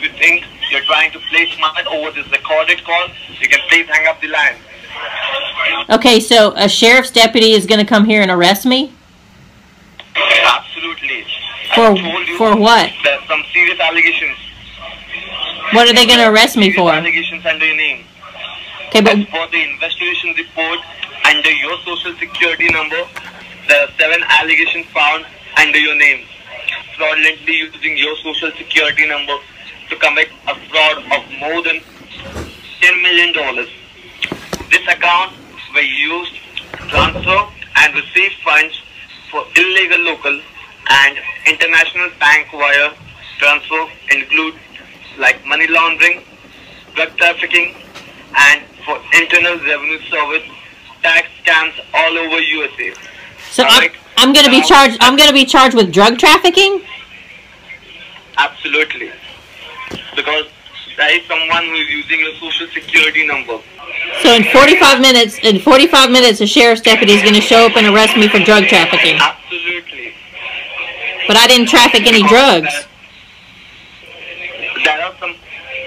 if you think you're trying to play smart over this recorded call, you can please hang up the line. Okay, so a sheriff's deputy is going to come here and arrest me Absolutely. For- I told you for what? There's some serious allegations. What are they going to arrest me for? Allegations under your name. Okay, but As for the investigation report under your social security number, there are seven allegations found under your name. Fraudulently using your social security number to commit a fraud of more than $10 million. This account were used to transfer and receive funds for illegal local and international bank wire transfer include like money laundering, drug trafficking, and for internal revenue service tax scams all over USA. so I'm. I'm going to be uh, charged. I'm going to be charged with drug trafficking. Absolutely. Because there is someone who is using your social security number. So in 45 minutes, in 45 minutes, a sheriff's deputy is going to show up and arrest me for drug trafficking. Absolutely. But I didn't traffic any drugs. There are some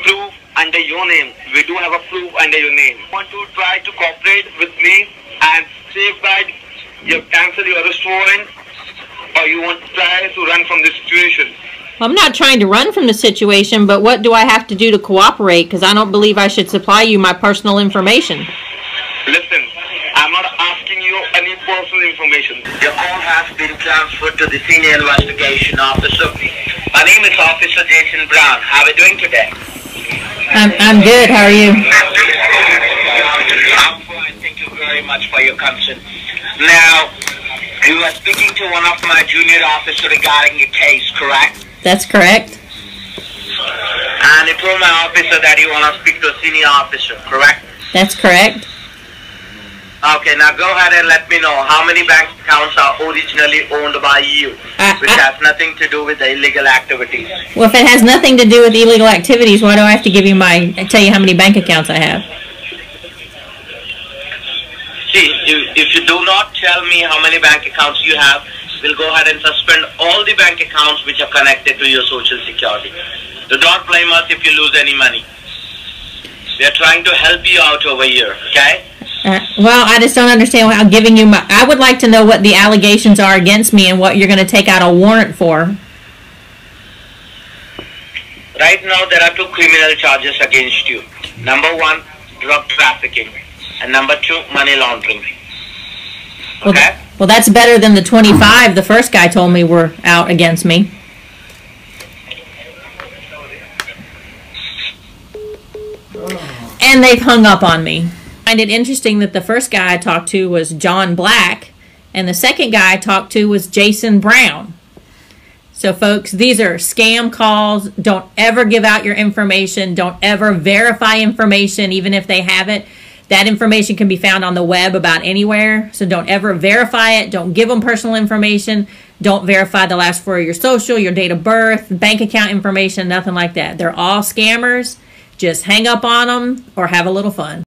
proof under your name. We do have a proof under your name. Want to try to cooperate with me and safeguard your cancel your arrest warrant, or you want to try to run from this situation? I'm not trying to run from the situation, but what do I have to do to cooperate? Because I don't believe I should supply you my personal information. Listen, I'm not asking you any personal information. Your call has been transferred to the senior investigation officer. My name is Officer Jason Brown. How are we doing today? I'm, I'm good. How are you? I'm fine. Thank you very much for your concern. Now, you are speaking to one of my junior officers regarding a case, correct? That's correct. And you told my officer that you want to speak to a senior officer, correct? That's correct. Okay, now go ahead and let me know how many bank accounts are originally owned by you, I- which I- has nothing to do with the illegal activities. Well, if it has nothing to do with illegal activities, why do I have to give you my tell you how many bank accounts I have? See, if, if you do not tell me how many bank accounts you have, we'll go ahead and suspend all the bank accounts which are connected to your social security. Do not blame us if you lose any money. We are trying to help you out over here, okay? Uh, well, I just don't understand how giving you my. I would like to know what the allegations are against me and what you're going to take out a warrant for. Right now, there are two criminal charges against you. Number one, drug trafficking, and number two, money laundering. Well, Okay? well, that's better than the 25 the first guy told me were out against me. And they've hung up on me. I find it interesting that the first guy I talked to was John Black, and the second guy I talked to was Jason Brown. So, folks, these are scam calls. Don't ever give out your information. Don't ever verify information, even if they have it. That information can be found on the web about anywhere. So, don't ever verify it. Don't give them personal information. Don't verify the last four of your social, your date of birth, bank account information, nothing like that. They're all scammers. Just hang up on them or have a little fun.